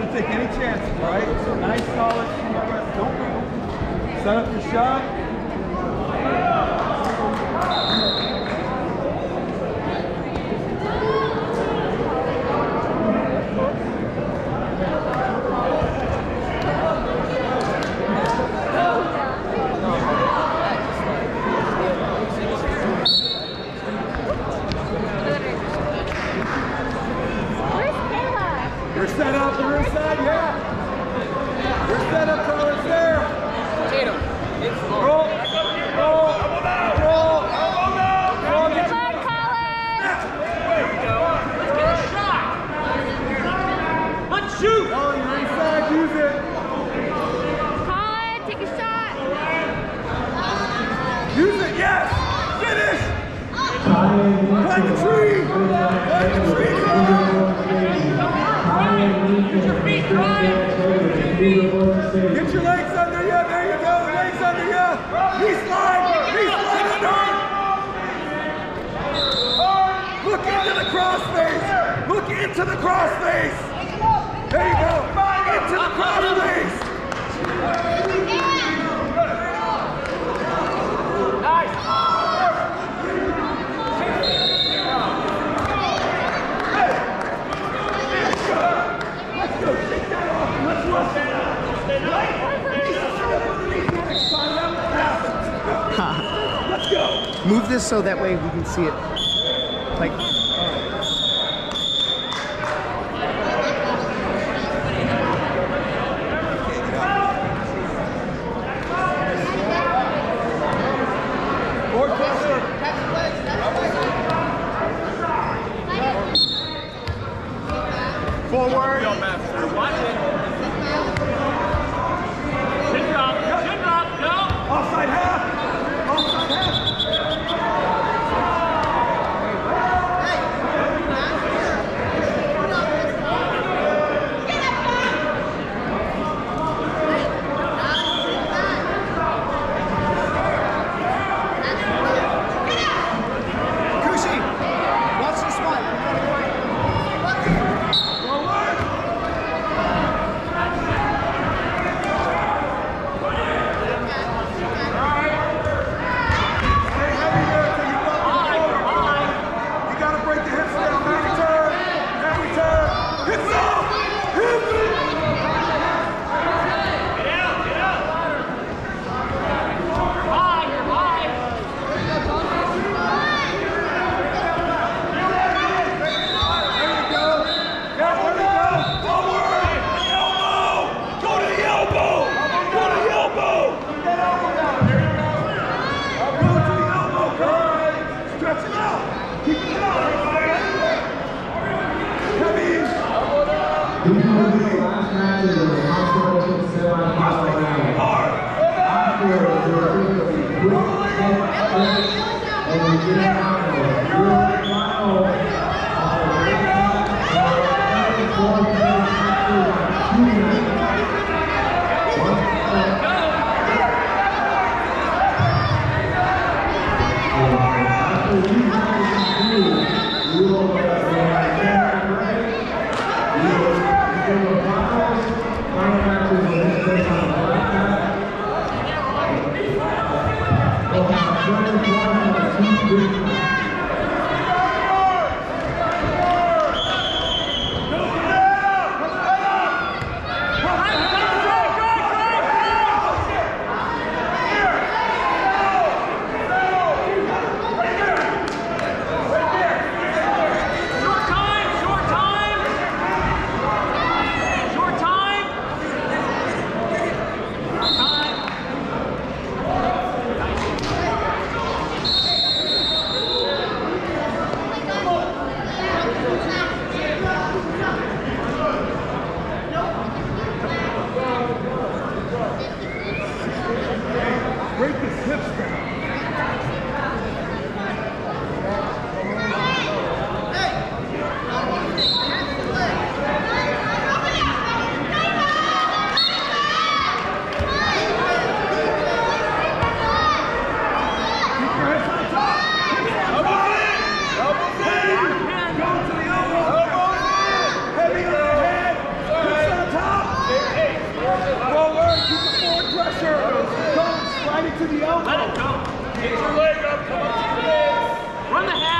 want to take any chances, right? So nice, solid. Don't move. Set up your shot. You're set up, you're inside, yeah. You're set up, Carlos, there. Tatum. It's long. Roll, roll, roll, roll, get Come on, Colin! Let's shoot. Oh, you're inside, use it. Colin, take a shot. Use it, yes. Finish. Climb the tree. Climb the tree, Get your feet dry. Get your legs under you. There you go. The legs under you. Knee slide. Knee slide under. Look into the cross face. Look into the cross face. There you go. Into the cross face. Move this so that way we can see it. Like, Forward. moving around tonight is a responsibility to set my father Thank you. Run the half.